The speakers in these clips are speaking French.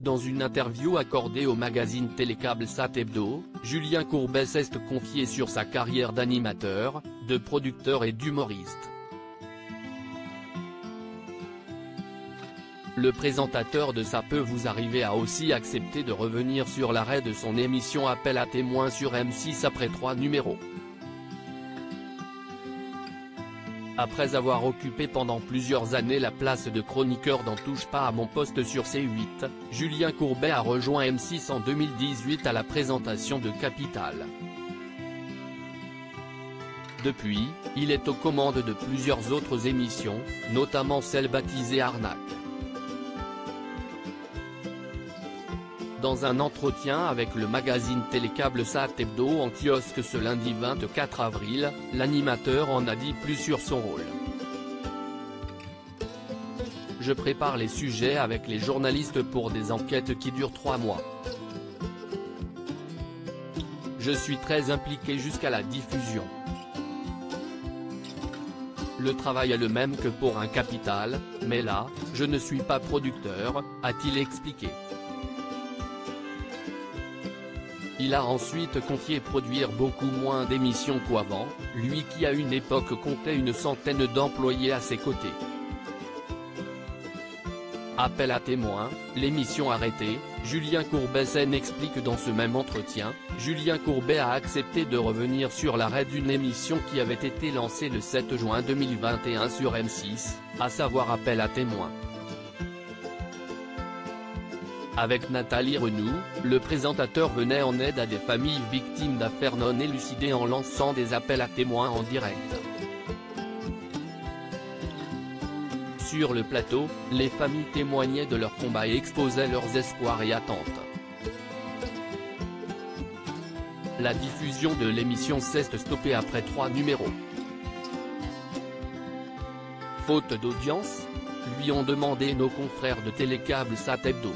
Dans une interview accordée au magazine Télécable Sat Hebdo, Julien Courbet s'est confié sur sa carrière d'animateur, de producteur et d'humoriste. Le présentateur de Ça peut vous arriver a aussi accepté de revenir sur l'arrêt de son émission Appel à témoins sur M6 après trois numéros. Après avoir occupé pendant plusieurs années la place de chroniqueur dans Touche pas à mon poste sur C8, Julien Courbet a rejoint M6 en 2018 à la présentation de Capital. Depuis, il est aux commandes de plusieurs autres émissions, notamment celle baptisée Arnaque. Dans un entretien avec le magazine Télécable Sat Hebdo en kiosque ce lundi 24 avril, l'animateur en a dit plus sur son rôle. Je prépare les sujets avec les journalistes pour des enquêtes qui durent trois mois. Je suis très impliqué jusqu'à la diffusion. Le travail est le même que pour un capital, mais là, je ne suis pas producteur, a-t-il expliqué. Il a ensuite confié produire beaucoup moins d'émissions qu'avant, lui qui à une époque comptait une centaine d'employés à ses côtés. Appel à témoins, l'émission arrêtée, Julien Courbet s'en explique dans ce même entretien, Julien Courbet a accepté de revenir sur l'arrêt d'une émission qui avait été lancée le 7 juin 2021 sur M6, à savoir Appel à témoins. Avec Nathalie Renou, le présentateur venait en aide à des familles victimes d'affaires non élucidées en lançant des appels à témoins en direct. Sur le plateau, les familles témoignaient de leur combat et exposaient leurs espoirs et attentes. La diffusion de l'émission s'est stoppée après trois numéros. Faute d'audience lui ont demandé nos confrères de Télécable Sat Hebdo.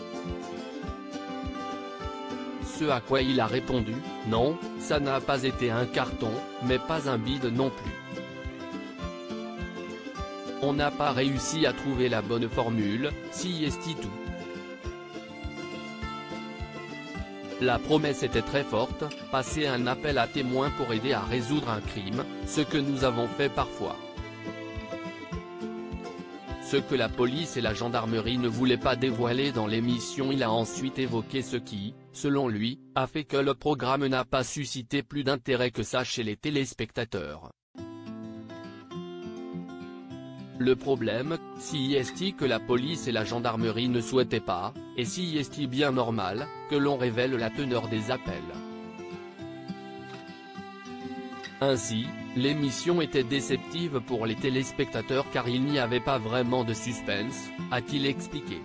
À quoi il a répondu, non, ça n'a pas été un carton, mais pas un bide non plus. On n'a pas réussi à trouver la bonne formule, si est tout. La promesse était très forte, passer un appel à témoins pour aider à résoudre un crime, ce que nous avons fait parfois. Ce que la police et la gendarmerie ne voulaient pas dévoiler dans l'émission il a ensuite évoqué ce qui, selon lui, a fait que le programme n'a pas suscité plus d'intérêt que ça chez les téléspectateurs. Le problème, si est que la police et la gendarmerie ne souhaitaient pas, et si est bien normal, que l'on révèle la teneur des appels. Ainsi, l'émission était déceptive pour les téléspectateurs car il n'y avait pas vraiment de suspense, a-t-il expliqué.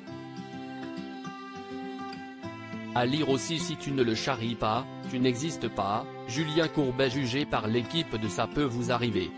À lire aussi si tu ne le charries pas, tu n'existes pas, Julien Courbet jugé par l'équipe de Ça peut vous arriver.